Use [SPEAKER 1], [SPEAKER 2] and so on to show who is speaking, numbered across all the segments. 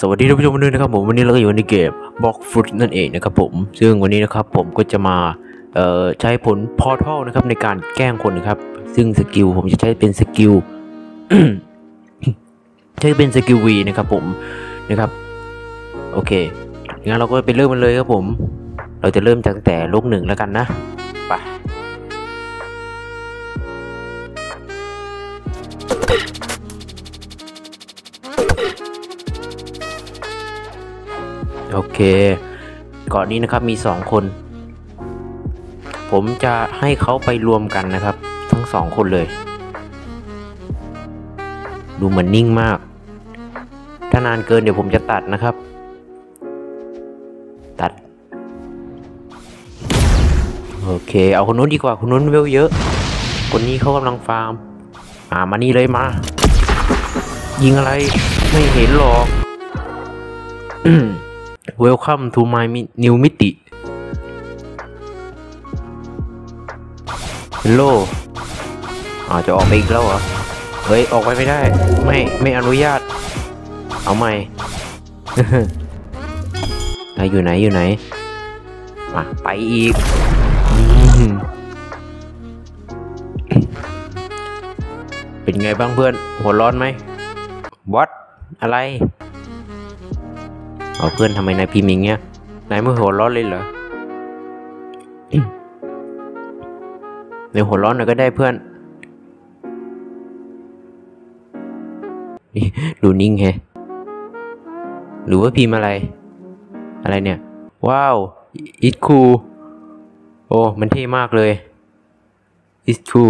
[SPEAKER 1] สวัสดีท่านผู้ชมทุกท่านนะครับผมวันนี้เราก็อยู่ในเกม Blox Fruits นั่นเองนะครับผมซึ่งวันนี้นะครับผมก็จะมาเอ่อใช้ผล Portal นะครับในการแกล้งคนนะครับ ซึ่ง skill ผมจะใช้เป็น skill ใช้เป็น skill V นะครับผมนะครับ โอเคงั้นเราก็ไปเริ่มมันเลยครับผม เราจะเริ่มจากตั้งแต่โลกหนึ่งแล้วกันนะไป โอเคเก่อนนี้นะครับมีสองคน ผมจะให้เขาไปรวมกันนะครับ ทั้งสองคนเลย ดูเหมือนนิ่งมาก ถ้านานเกินเดี๋ยวผมจะตัดนะครับ ตัด โอเค เอาคนนู้นดีกว่าคนนู้นเวลเยอะ คนนี้เขากำลังฟาร์มอ่ามานี่เลยมา ยิงอะไรไม่เห็นหรอก Welcome to my new มิติ Hello อ่าจะออกไปอีกแล้วเหรอ เฮ้ย ออกไปไม่ได้ ไม่ ไม่อนุญาต เอาใหม่อะอยู่ไหน อยู่ไหน มา ไปอีก เป็นไงบ้างเพื่อน หัวร้อนไหมวัดอะไร เอาเพื่อนทำไมนายพิมพ์อย่างเงี้ย นายไม่หัวร้อนเลยเหรอในหัวร้อนหน่อยก็ได้เพื่อน ดูนิ่งแฮะหรือว่าพิมพ์อะไร อะไรเนี่ย ว้าว อิทคู โอ้ มันเท่มากเลยอิทคู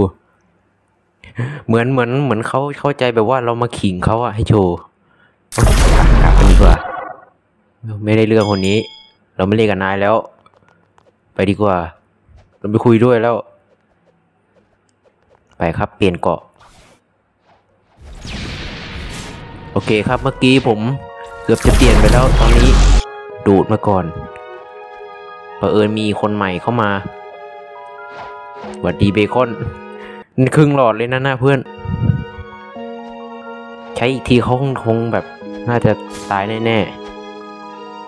[SPEAKER 1] เหมือนเหมือนเหมือนเขาเข้าใจแบบว่าเรามาขิงเขาอะให้โชว์กลับดีกว่า ไม่ได้เรื่องคนนี้ เราไม่เล่นกับนายแล้ว ไปดีกว่า เราไปคุยด้วยแล้ว ไปครับเปลี่ยนเกาะ โอเคครับเมื่อกี้ผมเกือบจะเปลี่ยนไปแล้วตอนนี้ ดูดมาก่อนเผอิญมีคนใหม่เข้ามาหวัดดีเบคอนนี่ครึ่งหลอดเลยนะหน้าเพื่อน ใช้อีกทีเขาคงคงแบบน่าจะตายแน่ๆ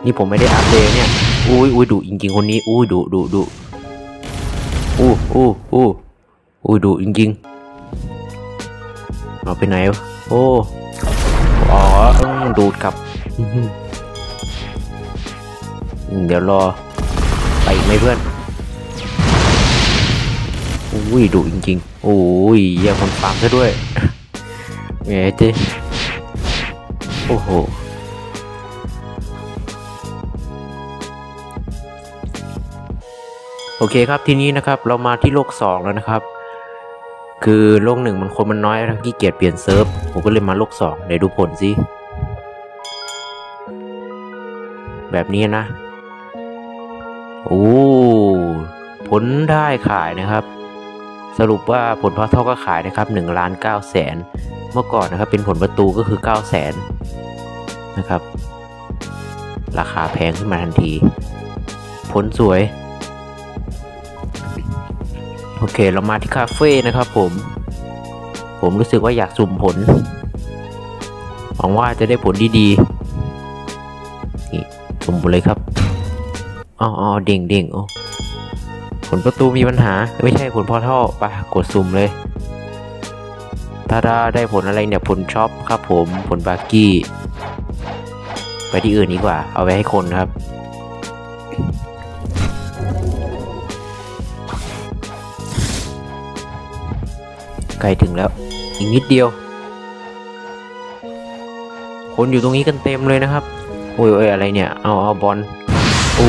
[SPEAKER 1] นี่ผมไม่ได้อัพเลยเนี่ย อุ้ยอุ้ยดุจริง ๆ คนนี้ อุ้ยดุดุดุอู้อู้อู้อุ้ยดุจริงๆเอาไปไหนวะโอ้อ๋อดูดกลับ เดี๋ยวรอ ไปอีกไหมเพื่อน อุ้ยดุจริงๆ โอ้ยยังคนฟาร์มซะด้วยแหมเจ๊โอ้โห โอเคครับทีนี้นะครับเรามาที่โลกสองแล้วนะครับ คือโลกหนึ่งมันคนมันน้อยนะขี้เกียจเปลี่ยนเซิร์ฟผมก็เลยมาโลกสองเดี๋ยวดูผลสิแบบนี้นะโอ้ผลได้ขายนะครับ สรุปว่าผลพอเท่าก็ขายนะครับหนึ่งล้านเก้าแสนเมื่อก่อนนะครับเป็นผลประตูก็คือเก้าแสนนะครับ ราคาแพงขึ้นมาทันที ผลสวย โอเคเรามาที่คาเฟ่นะครับผม ผมรู้สึกว่าอยากสุ่มผล หวังว่าจะได้ผลดีๆนี่สุ่มเลยครับอ๋อออเด้งเด้งโอ้ผลประตูมีปัญหา ไม่ใช่ผลพอท่อไปกดสุ่มเลย ถ้าได้ผลอะไรเนี่ยผลช็อปครับผมผลบาร์กี้ ไปที่อื่นดีกว่า เอาไว้ให้คนครับ ใกล้ถึงแล้ว อีกนิดเดียว คนอยู่ตรงนี้กันเต็มเลยนะครับโอ้ยโอ้ยอะไรเนี่ย เอาเอาบอลโอ้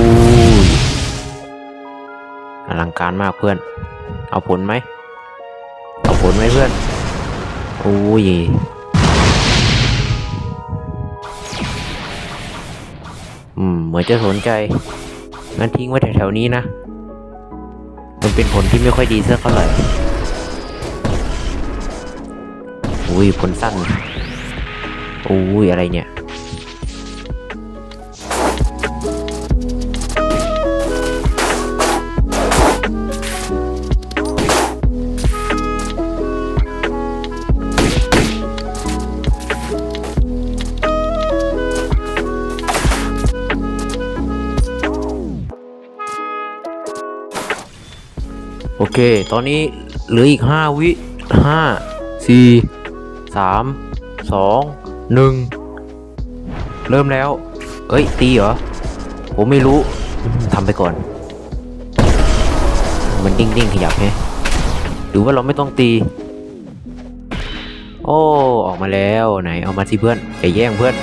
[SPEAKER 1] ยอลังการมากเพื่อน เอาผลไหม เอาผลไหมเพื่อน โอ้ยอืม เหมือนจะสนใจงั้นทิ้งไว้แถวๆนี้นะ มันเป็นผลที่ไม่ค่อยดีสักเท่าไหร่ อุ้ยผลสั้นอุ้ยอะไรเนี่ยโอเค ตอนนี้เหลืออีกห้าวิห้าสี่ สามสองหนึ่งเริ่มแล้ว เอ้ย ตีเหรอ ผมไม่รู้ทำไปก่อน มันดิ้งดิ้งๆขยับไงหรือว่าเราไม่ต้องตี โอ้ ออกมาแล้วไหนเอามาสิเพื่อนอย่าแย่งเพื่อน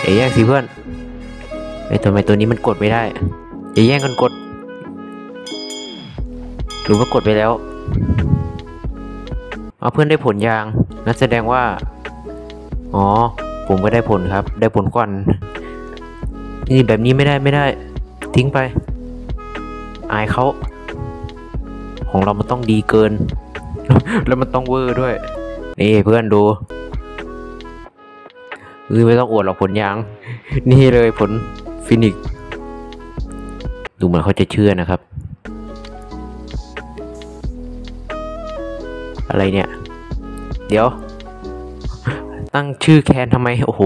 [SPEAKER 1] อย่าแย่งสิเพื่อนไอ้ทำไมตัวนี้มันกดไม่ได้อย่าแย่งกันกด หรือว่ากดไปแล้ว เอาเพื่อนได้ผลยางนั่นแสดงว่า อ๋อ ผมก็ได้ผลครับ ได้ผลก่อนนี่แบบนี้ไม่ได้ไม่ได้ ทิ้งไป อายเขาของเรามันต้องดีเกิน แล้วมันต้องเวอร์ด้วย นี่เพื่อนดูเออไม่ต้องอวดหรอกผลยาง นี่เลยผลฟินิก ดูเหมือนเขาจะเชื่อนะครับ อะไรเนี่ย เดี๋ยว ตั้งชื่อแคนทำไม โอ้โห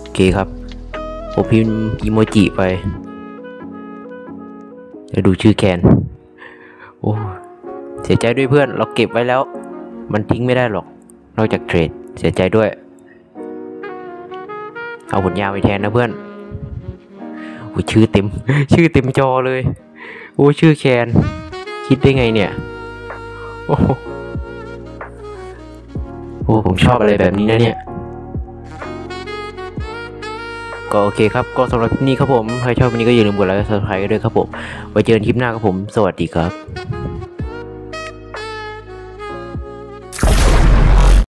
[SPEAKER 1] โอเคครับผมพิมพ์อีโมจิไปแล้วดูชื่อแคนโอ้เสียใจด้วยเพื่อน เราเก็บไว้แล้ว มันทิ้งไม่ได้หรอก นอกจากเทรด เสียใจด้วย เอาผลยาวไปแทนนะเพื่อน อ้ชื่อเต็ม ชื่อเต็มจอเลย โอ้ชื่อแคน คิดได้ไงเนี่ย โอ้โอ้ผมชอบอะไรแบบนี้นะเนี่ย ก็โอเคครับ ก็สำหรับนี้ครับผม ใครชอบวันนี้ก็อย่าลืมกดไลค์กด subscribe ด้วยครับผม ไว้เจอกันคลิปหน้าครับผม สวัสดีครับ